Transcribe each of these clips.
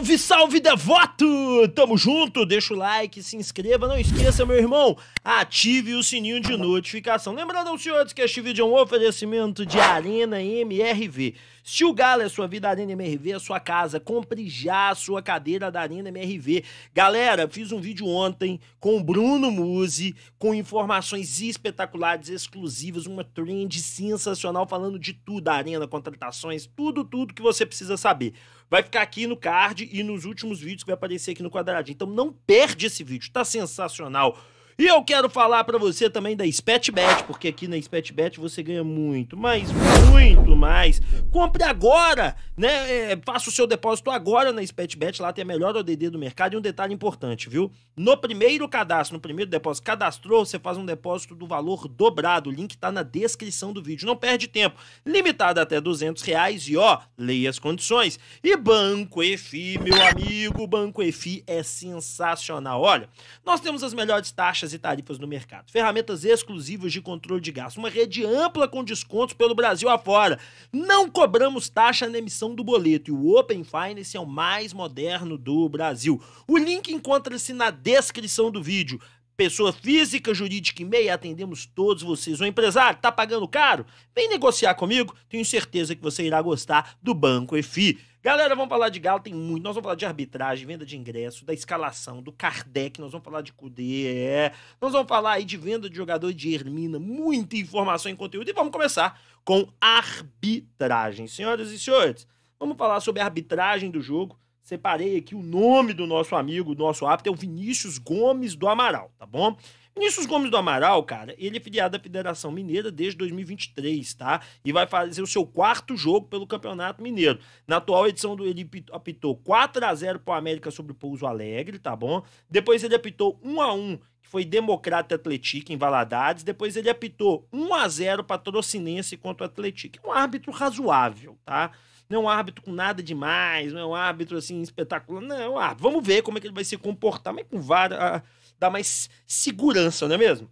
Salve, salve, devoto! Tamo junto, deixa o like, se inscreva, não esqueça, meu irmão, ative o sininho de notificação. Lembrando aos senhores que este vídeo é um oferecimento de Arena MRV. Se o Galo é sua vida, Arena MRV é sua casa. Compre já a sua cadeira da Arena MRV. Galera, fiz um vídeo ontem com o Bruno Musi, com informações espetaculares, exclusivas, uma trend sensacional, falando de tudo, Arena, contratações, tudo, tudo que você precisa saber. Vai ficar aqui no card e nos últimos vídeos que vai aparecer aqui no quadradinho. Então não perde esse vídeo, tá sensacional. E eu quero falar para você também da SpetBet, porque aqui na SpetBet você ganha muito, mas muito mais. Compre agora, né? É, faça o seu depósito agora na SpetBet, lá tem a melhor ODD do mercado e um detalhe importante, viu? No primeiro cadastro, no primeiro depósito, cadastrou, você faz um depósito do valor dobrado. O link tá na descrição do vídeo. Não perde tempo. Limitado até 200 reais e ó, leia as condições. E Banco EFI, meu amigo, Banco EFI é sensacional. Olha, nós temos as melhores taxas e tarifas no mercado. Ferramentas exclusivas de controle de gasto. Uma rede ampla com descontos pelo Brasil afora. Não cobramos taxa na emissão do boleto. E o Open Finance é o mais moderno do Brasil. O link encontra-se na descrição do vídeo pessoa física, jurídica e meia, atendemos todos vocês. O empresário tá pagando caro? Vem negociar comigo, tenho certeza que você irá gostar do Banco EFI. Galera, vamos falar de Galo, tem muito. Nós vamos falar de arbitragem, venda de ingresso, da escalação, do Kardec, nós vamos falar de Cudê, é. Nós vamos falar aí de venda de jogador de Hermina, muita informação e conteúdo. E vamos começar com arbitragem. Senhoras e senhores, vamos falar sobre a arbitragem do jogo. Separei aqui o nome do nosso amigo, do nosso árbitro, é o Vinícius Gomes do Amaral, tá bom? Vinícius Gomes do Amaral, cara, ele é filiado à Federação Mineira desde 2023, tá? E vai fazer o seu quarto jogo pelo Campeonato Mineiro. Na atual edição do ele apitou 4 a 0 pro América sobre o Pouso Alegre, tá bom? Depois ele apitou 1 a 1 que foi Democrata Atlético em Valadares. Depois ele apitou 1 a 0 Patrocinense contra o Atlético. É um árbitro razoável, tá? Não é um árbitro com nada demais, não é um árbitro assim espetacular. Não, é um árbitro. Vamos ver como é que ele vai se comportar, mas com várias dá mais segurança, não é mesmo?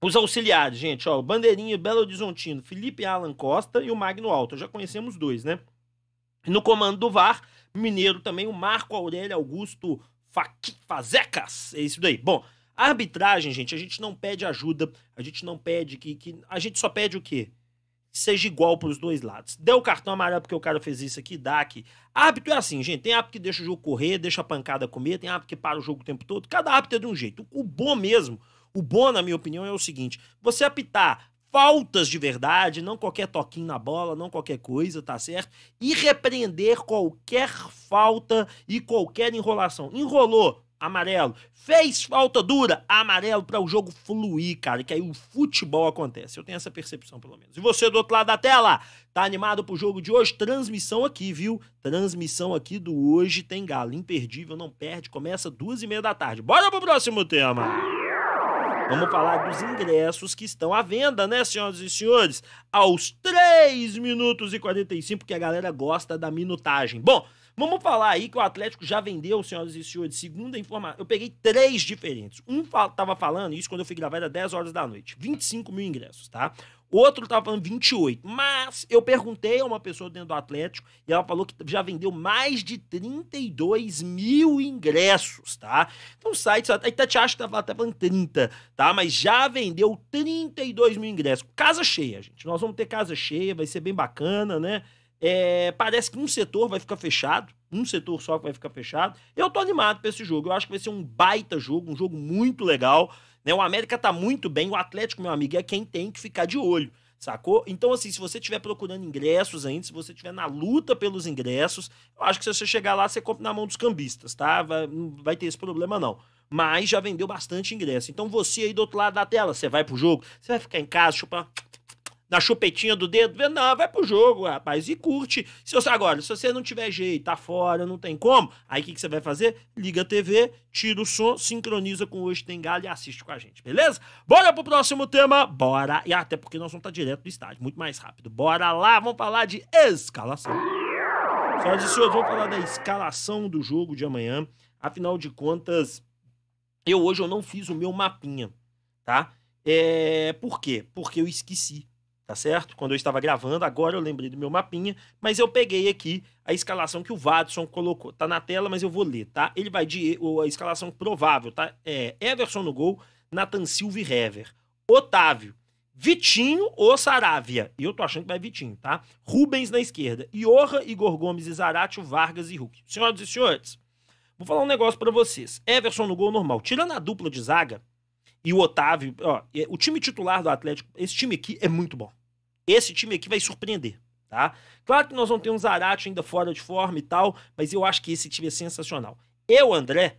Os auxiliares, gente, ó, Bandeirinha, Belo Horizontino, Felipe Alan Costa e o Magno Alto. Já conhecemos dois, né? No comando do VAR, Mineiro também, o Marco Aurélio Augusto Fazecas. É isso daí. Bom, arbitragem, gente, a gente não pede ajuda, a gente não pede que, que. A gente só pede o quê? Seja igual para os dois lados. Deu cartão amarelo porque o cara fez isso aqui, dá aqui. Árbitro é assim, gente. Tem árbitro que deixa o jogo correr, deixa a pancada comer, tem árbitro que para o jogo o tempo todo. Cada árbitro é de um jeito. O bom mesmo, o bom, na minha opinião, é o seguinte: você apitar faltas de verdade, não qualquer toquinho na bola, não qualquer coisa, tá certo? E repreender qualquer falta e qualquer enrolação. Enrolou, amarelo. Fez falta dura, amarelo para o jogo fluir, cara, que aí o futebol acontece. Eu tenho essa percepção, pelo menos. E você do outro lado da tela, tá animado pro jogo de hoje? Transmissão aqui, viu? Transmissão aqui do Hoje Tem Galo. Imperdível, não perde. Começa duas e meia da tarde. Bora pro próximo tema. Vamos falar dos ingressos que estão à venda, né, senhoras e senhores? Aos 3 minutos e 45, porque a galera gosta da minutagem. Bom, Vamos falar aí que o Atlético já vendeu, senhoras e senhores, segunda informação. Eu peguei três diferentes. Um tava falando, isso quando eu fui gravar era 10 horas da noite, 25 mil ingressos, tá? Outro tava falando 28. Mas eu perguntei a uma pessoa dentro do Atlético e ela falou que já vendeu mais de 32 mil ingressos, tá? Então o site, a Itatiaia acha que tava até falando 30, tá? Mas já vendeu 32 mil ingressos. Casa cheia, gente. Nós vamos ter casa cheia, vai ser bem bacana, né? É, parece que um setor vai ficar fechado, um setor só que vai ficar fechado. Eu tô animado para esse jogo. Eu acho que vai ser um baita jogo, um jogo muito legal. Né? O América tá muito bem, o Atlético, meu amigo, é quem tem que ficar de olho. Sacou? Então, assim, se você estiver procurando ingressos ainda, se você estiver na luta pelos ingressos, eu acho que se você chegar lá, você compra na mão dos cambistas, tá? Vai, não vai ter esse problema, não. Mas já vendeu bastante ingresso. Então, você aí do outro lado da tela, você vai pro jogo, você vai ficar em casa, chupar na chupetinha do dedo, não, vai pro jogo, rapaz, e curte. Se você, agora, se você não tiver jeito, tá fora, não tem como, aí o que, que você vai fazer? Liga a TV, tira o som, sincroniza com Hoje Tem Galho e assiste com a gente, beleza? Bora pro próximo tema, bora. E até porque nós vamos estar direto do estádio, muito mais rápido. Bora lá, vamos falar de escalação. Senhoras e senhores, vamos falar da escalação do jogo de amanhã. Afinal de contas, eu hoje eu não fiz o meu mapinha, tá? É, por quê? Porque eu esqueci tá certo? Quando eu estava gravando, agora eu lembrei do meu mapinha, mas eu peguei aqui a escalação que o Vadson colocou. Tá na tela, mas eu vou ler, tá? Ele vai de a escalação provável, tá? É Everson no gol, Nathan Silva e Hever. Otávio, Vitinho ou Saravia. E eu tô achando que vai Vitinho, tá? Rubens na esquerda. Iorra, Igor Gomes e Zaratio, Vargas e Hulk. Senhoras e senhores, vou falar um negócio para vocês. Everson no gol normal. Tirando a dupla de zaga e o Otávio, ó, é, o time titular do Atlético, esse time aqui é muito bom. Esse time aqui vai surpreender, tá? Claro que nós vamos ter um Zarate ainda fora de forma e tal, mas eu acho que esse time é sensacional. Eu, André,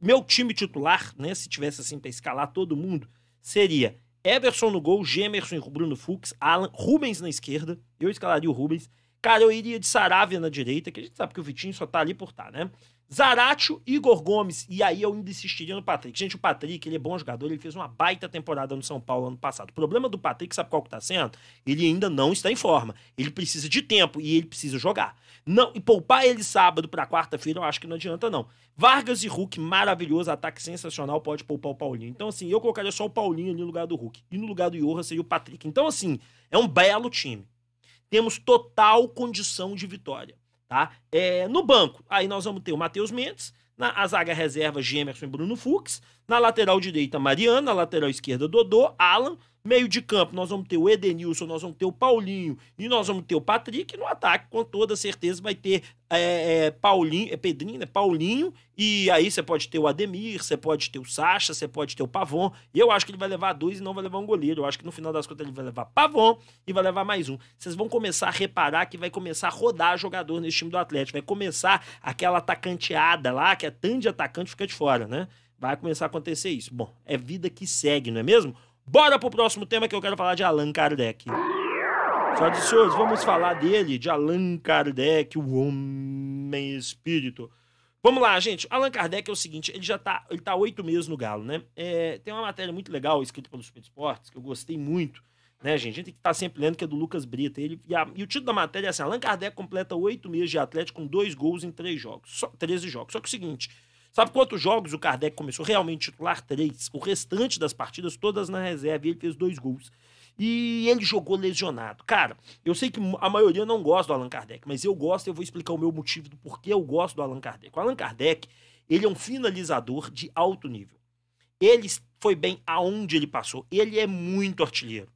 meu time titular, né, se tivesse assim para escalar todo mundo, seria Everson no gol, Gemerson e Bruno Fux, Alan, Rubens na esquerda, eu escalaria o Rubens. Cara, eu iria de Saravia na direita, que a gente sabe que o Vitinho só tá ali por tá, né? Zaratio, Igor Gomes, e aí eu ainda insistiria no Patrick. Gente, o Patrick, ele é bom jogador, ele fez uma baita temporada no São Paulo ano passado. O problema do Patrick, sabe qual que tá sendo? Ele ainda não está em forma. Ele precisa de tempo e ele precisa jogar. Não, e poupar ele sábado para quarta-feira, eu acho que não adianta não. Vargas e Hulk, maravilhoso, ataque sensacional, pode poupar o Paulinho. Então assim, eu colocaria só o Paulinho ali no lugar do Hulk. E no lugar do Iorra seria o Patrick. Então assim, é um belo time. Temos total condição de vitória tá? É, no banco, aí nós vamos ter o Matheus Mendes, na a zaga reserva Gemerson e Bruno Fux, na lateral direita Mariana, na lateral esquerda Dodô, Alan, Meio de campo, nós vamos ter o Edenilson, nós vamos ter o Paulinho e nós vamos ter o Patrick. No ataque, com toda certeza, vai ter é, é, Paulinho, é Pedrinho, né? Paulinho. E aí você pode ter o Ademir, você pode ter o Sacha, você pode ter o Pavon. Eu acho que ele vai levar dois e não vai levar um goleiro. Eu acho que no final das contas ele vai levar Pavon e vai levar mais um. Vocês vão começar a reparar que vai começar a rodar jogador nesse time do Atlético. Vai começar aquela atacanteada lá, que é tanto de atacante fica de fora, né? Vai começar a acontecer isso. Bom, é vida que segue, não é mesmo? Bora pro próximo tema que eu quero falar de Allan Kardec. Senhoras e senhores, vamos falar dele, de Allan Kardec, o homem espírito. Vamos lá, gente. Allan Kardec é o seguinte, ele já tá, ele tá oito meses no Galo, né? É, tem uma matéria muito legal escrita pelo Super Esportes, que eu gostei muito, né, gente? A gente tem que estar tá sempre lendo, que é do Lucas Brita. Ele, e, a, e, o título da matéria é assim, Allan Kardec completa oito meses de Atlético com dois gols em três jogos, só, 13 jogos. Só que é o seguinte, Sabe quantos jogos o Kardec começou realmente titular? Três. O restante das partidas, todas na reserva. E ele fez dois gols. E ele jogou lesionado. Cara, eu sei que a maioria não gosta do Allan Kardec, mas eu gosto e eu vou explicar o meu motivo do porquê eu gosto do Allan Kardec. O Allan Kardec, ele é um finalizador de alto nível. Ele foi bem aonde ele passou. Ele é muito artilheiro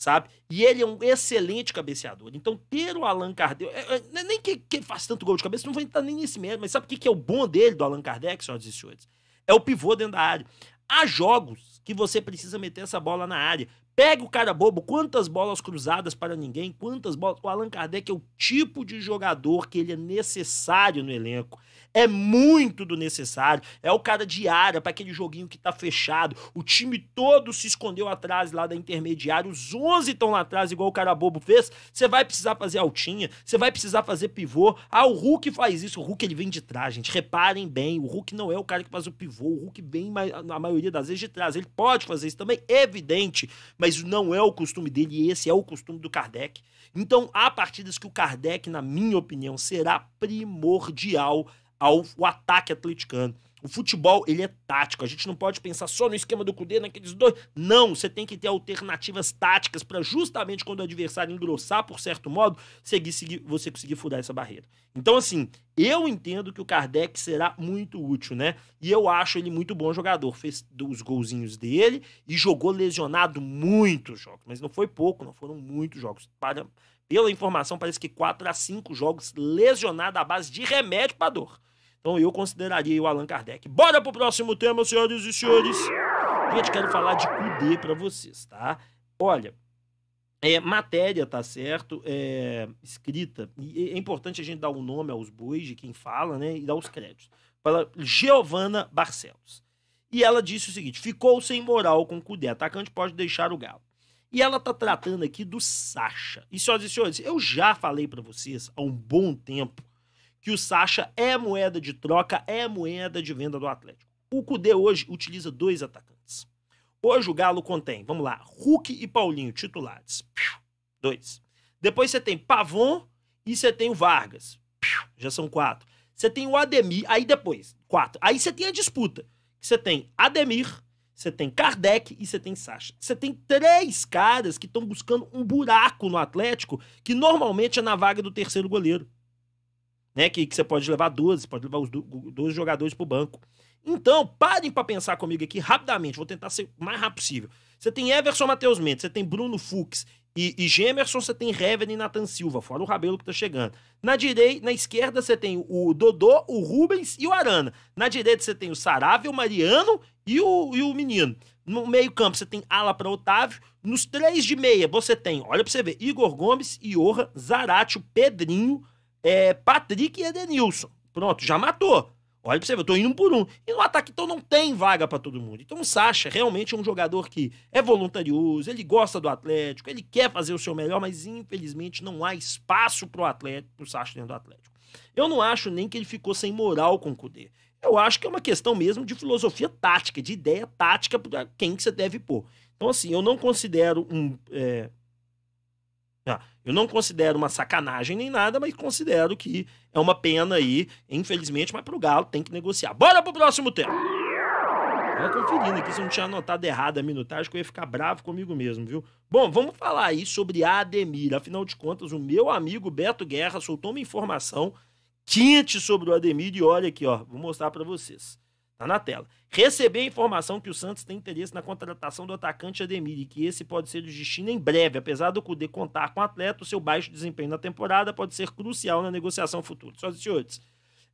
sabe? E ele é um excelente cabeceador. Então, ter o Allan Kardec. É, é, é nem que, que faz tanto gol de cabeça, não vai entrar nem nesse mesmo. Mas sabe o que, que é o bom dele, do Allan Kardec, senhoras e senhores? É o pivô dentro da área. Há jogos que você precisa meter essa bola na área. Pega o cara bobo, quantas bolas cruzadas para ninguém, quantas bolas. O Allan Kardec é o tipo de jogador que ele é necessário no elenco é muito do necessário. É o cara de área para aquele joguinho que tá fechado. O time todo se escondeu atrás lá da intermediária. Os 11 estão lá atrás, igual o cara bobo fez. Você vai precisar fazer altinha, você vai precisar fazer pivô. Ah, o Hulk faz isso. O Hulk ele vem de trás, gente. Reparem bem, o Hulk não é o cara que faz o pivô. O Hulk vem na maioria das vezes de trás. Ele pode fazer isso também, evidente, mas não é o costume dele e esse é o costume do Kardec. Então, há partidas que o Kardec, na minha opinião, será primordial ao ataque atleticano. O futebol, ele é tático. A gente não pode pensar só no esquema do Cudê, naqueles dois. Não, você tem que ter alternativas táticas para justamente quando o adversário engrossar por certo modo, seguir, seguir, você conseguir furar essa barreira. Então, assim, eu entendo que o Kardec será muito útil, né? E eu acho ele muito bom jogador. Fez os golzinhos dele e jogou lesionado muitos jogos. Mas não foi pouco, não foram muitos jogos. Para, pela informação, parece que 4 a 5 jogos lesionado à base de remédio para dor. Então eu consideraria o Allan Kardec. Bora pro próximo tema, senhoras e senhores. Gente, quero falar de Kudê para vocês, tá? Olha, é, matéria, tá certo? É, escrita. E é importante a gente dar o um nome aos bois de quem fala, né? E dar os créditos. Fala Giovana Barcelos. E ela disse o seguinte: ficou sem moral com o Cudê. Atacante pode deixar o galo. E ela tá tratando aqui do Sacha. E, senhoras e senhores, eu já falei para vocês há um bom tempo que o Sacha é moeda de troca, é moeda de venda do Atlético. O Cudê hoje utiliza dois atacantes. Hoje o Galo contém, vamos lá, Hulk e Paulinho titulares. Dois. Depois você tem Pavon e você tem o Vargas. Já são quatro. Você tem o Ademir, aí depois, quatro. Aí você tem a disputa. Você tem Ademir, você tem Kardec e você tem Sacha. Você tem três caras que estão buscando um buraco no Atlético, que normalmente é na vaga do terceiro goleiro. Né? Que, que você pode levar 12, pode levar os 12 jogadores pro banco. Então, parem para pensar comigo aqui rapidamente, vou tentar ser o mais rápido possível. Você tem Everson Matheus Mendes, você tem Bruno Fux e, e Gemerson, você tem Reven e Nathan Silva, fora o Rabelo que tá chegando. Na direita, na esquerda, você tem o Dodô, o Rubens e o Arana. Na direita, você tem o Saravia, o Mariano e o, e o menino. No meio-campo, você tem ala para Otávio. Nos três de meia, você tem, olha pra você ver, Igor Gomes, Iorra, Zarate, o Pedrinho, é, Patrick e Edenilson. Pronto, já matou. Olha pra você ver, eu tô indo por um. E no ataque, então, não tem vaga para todo mundo. Então, o Sacha realmente é um jogador que é voluntarioso, ele gosta do Atlético, ele quer fazer o seu melhor, mas infelizmente não há espaço pro Atlético, pro Sacha dentro do Atlético. Eu não acho nem que ele ficou sem moral com o Cudê. Eu acho que é uma questão mesmo de filosofia tática, de ideia tática para quem que você deve pôr. Então, assim, eu não considero um. É... Ah, eu não considero uma sacanagem nem nada, mas considero que é uma pena aí, infelizmente, mas pro Galo tem que negociar. Bora pro próximo tema. Tava conferindo aqui se eu não tinha anotado errado a minutagem, que eu ia ficar bravo comigo mesmo, viu? Bom, vamos falar aí sobre a Ademir. Afinal de contas, o meu amigo Beto Guerra soltou uma informação quente sobre o Ademir e olha aqui, ó, vou mostrar para vocês. Tá na tela. Receber a informação que o Santos tem interesse na contratação do atacante Ademir e que esse pode ser o destino em breve. Apesar do Cudê contar com o atleta, o seu baixo desempenho na temporada pode ser crucial na negociação futura. Senhoras e senhores,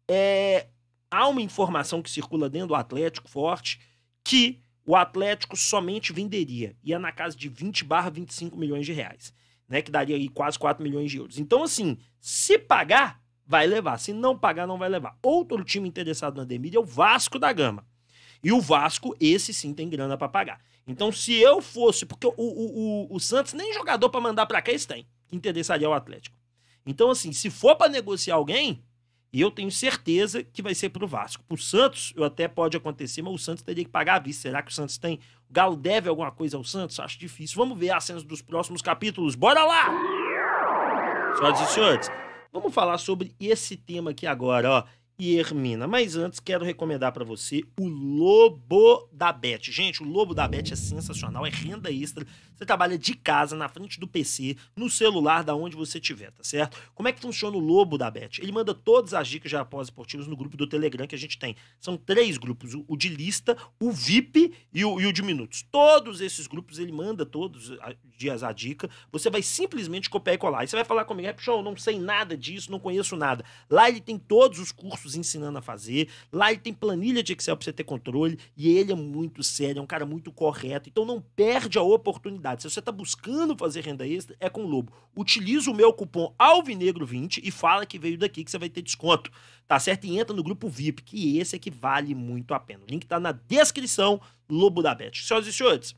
é, há uma informação que circula dentro do Atlético forte que o Atlético somente venderia. Ia na casa de 20 barra 25 milhões de reais. Né, que daria aí quase 4 milhões de euros. Então, assim, se pagar, vai levar. Se não pagar, não vai levar. Outro time interessado no Ademir é o Vasco da Gama. E o Vasco, esse sim tem grana para pagar. Então, se eu fosse. Porque o, o, o, o Santos nem jogador para mandar para cá eles têm, que interessaria ao Atlético. Então, assim, se for para negociar alguém, eu tenho certeza que vai ser pro Vasco. Pro Santos, eu até pode acontecer, mas o Santos teria que pagar a vista. Será que o Santos tem? O Galo deve alguma coisa ao Santos? Acho difícil. Vamos ver as cenas dos próximos capítulos. Bora lá! Senhoras e senhores, Vamos falar sobre esse tema aqui agora, ó. Hermina. Mas antes, quero recomendar para você o Lobo da Bet. Gente, o Lobo da Bet é sensacional, é renda extra. Você trabalha de casa, na frente do PC, no celular, da onde você estiver, tá certo? Como é que funciona o Lobo da Bet? Ele manda todas as dicas de após esportivos no grupo do Telegram que a gente tem. São três grupos, o de lista, o VIP e o, e o de minutos. Todos esses grupos ele manda todos os dias a dica. Você vai simplesmente copiar e colar. E você vai falar comigo, Rap Show, não sei nada disso, não conheço nada. Lá ele tem todos os cursos ensinando a fazer. Lá ele tem planilha de Excel para você ter controle. E ele é muito sério, é um cara muito correto. Então não perde a oportunidade. Se você está buscando fazer renda extra, é com o Lobo. Utiliza o meu cupom Alvinegro20 e fala que veio daqui que você vai ter desconto. Tá certo? E entra no grupo VIP, que esse é que vale muito a pena. O link tá na descrição, Lobo da Bet. Senhoras e senhores,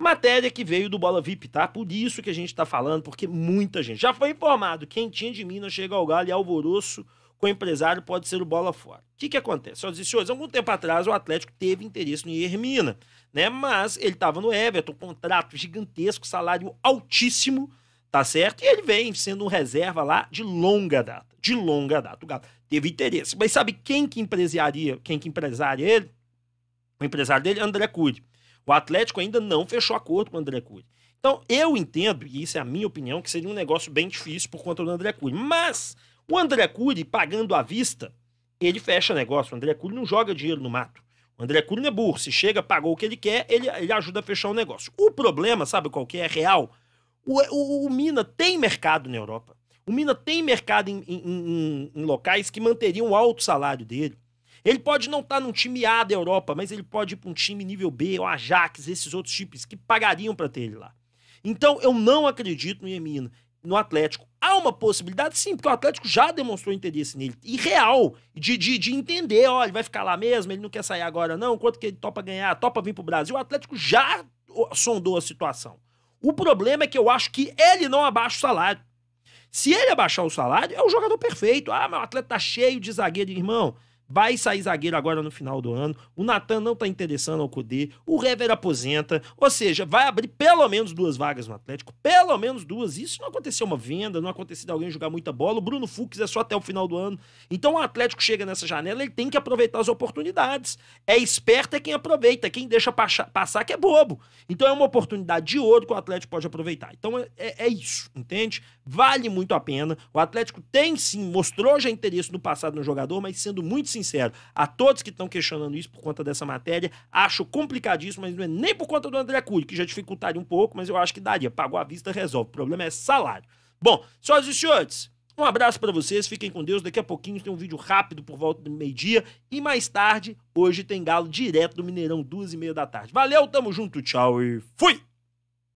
Matéria que veio do Bola VIP, tá? Por isso que a gente tá falando, porque muita gente já foi informado. Quem tinha de Minas chega ao Galo e Alvoroço com o empresário pode ser o bola fora. O que, que acontece? Senhoras e senhores, algum tempo atrás o Atlético teve interesse no Hermina, né? Mas ele estava no Everton, contrato gigantesco, salário altíssimo, tá certo? E ele vem sendo um reserva lá de longa data, de longa data. O Galo teve interesse. Mas sabe quem que empresaria, quem que empresaria ele? O empresário dele, André Cury. O Atlético ainda não fechou acordo com o André Cury. Então, eu entendo, e isso é a minha opinião, que seria um negócio bem difícil por conta do André Cury. Mas o André Cury, pagando à vista, ele fecha negócio. O André Cury não joga dinheiro no mato. O André Cury não é burro. Se chega, pagou o que ele quer, ele, ele ajuda a fechar o negócio. O problema, sabe qual que é? É real. O, o, o Mina tem mercado na Europa. O Mina tem mercado em, em, em, em locais que manteriam o alto salário dele. Ele pode não estar tá num time A da Europa, mas ele pode ir para um time nível B, o Ajax, esses outros times que pagariam para ter ele lá. Então eu não acredito no Emina no Atlético. Há uma possibilidade, sim, porque o Atlético já demonstrou interesse nele, e real, de, de, de entender, ó, ele vai ficar lá mesmo, ele não quer sair agora não, quanto que ele topa ganhar, topa vir pro Brasil, o Atlético já sondou a situação. O problema é que eu acho que ele não abaixa o salário. Se ele abaixar o salário, é o jogador perfeito. Ah, meu atleta tá cheio de zagueiro, irmão. Vai sair zagueiro agora no final do ano. O Natan não tá interessando ao Cudê. O Hever aposenta. Ou seja, vai abrir pelo menos duas vagas no Atlético. Pelo menos duas. Isso não aconteceu uma venda, não aconteceu de alguém jogar muita bola. O Bruno Fux é só até o final do ano. Então o Atlético chega nessa janela, ele tem que aproveitar as oportunidades. É esperto é quem aproveita. Quem deixa passar que é bobo. Então é uma oportunidade de ouro que o Atlético pode aproveitar. Então é, é, é isso, entende? Vale muito a pena. O Atlético tem sim, mostrou já interesse no passado no jogador, mas sendo muito sincero, sincero, a todos que estão questionando isso por conta dessa matéria, acho complicadíssimo, mas não é nem por conta do André Cury, que já dificultaria um pouco, mas eu acho que daria. Pagou à vista, resolve. O problema é salário. Bom, senhoras e senhores, um abraço para vocês, fiquem com Deus. Daqui a pouquinho tem um vídeo rápido por volta do meio-dia. E mais tarde, hoje tem galo direto do Mineirão, duas e meia da tarde. Valeu, tamo junto, tchau e fui!